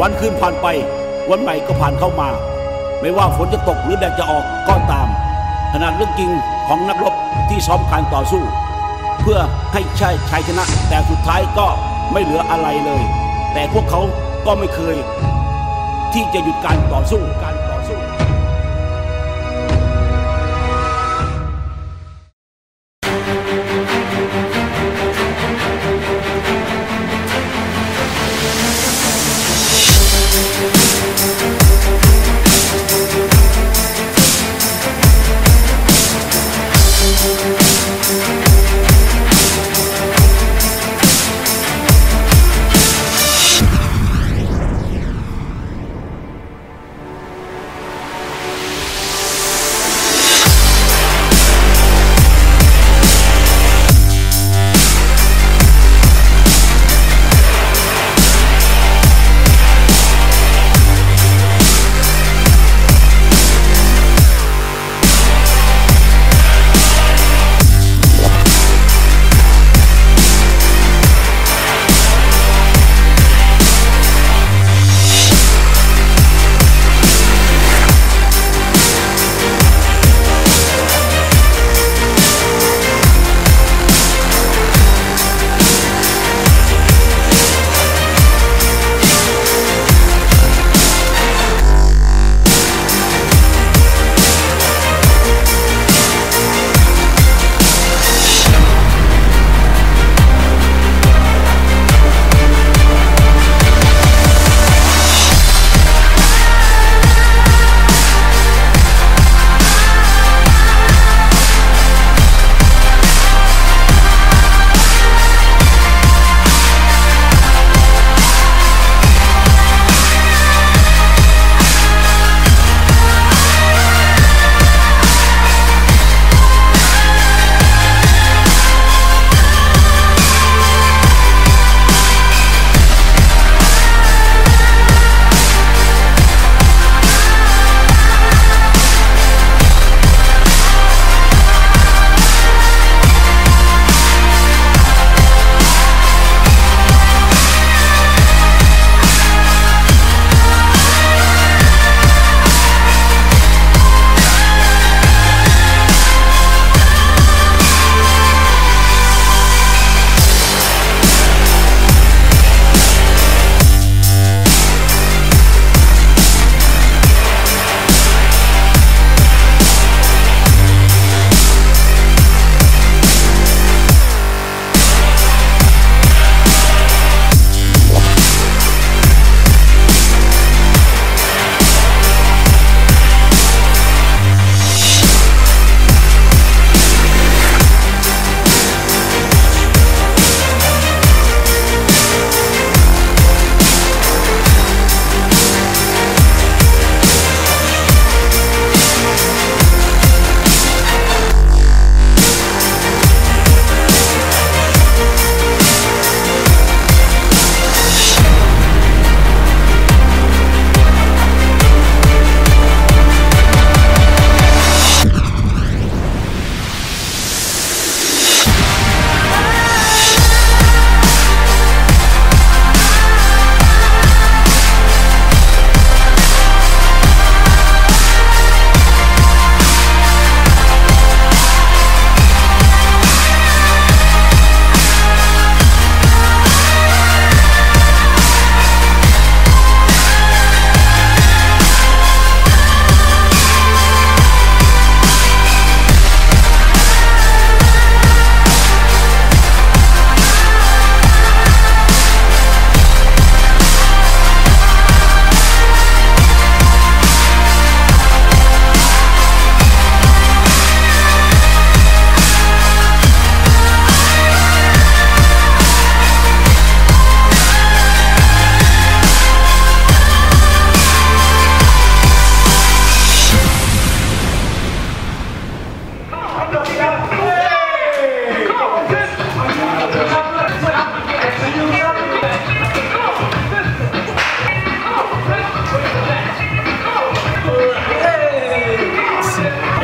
วันคืนผ่านไป วันใหม่ก็ผ่านเข้ามา ไม่ว่าฝนจะตกหรือแดดจะออกก็ตาม ขนาดเรื่องจริงของนักรบที่ซ้อมการต่อสู้ เพื่อให้ใช่ชัยชนะ แต่สุดท้ายก็ไม่เหลืออะไรเลย แต่พวกเขาก็ไม่เคย ที่จะหยุดการต่อสู้การ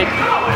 Hey.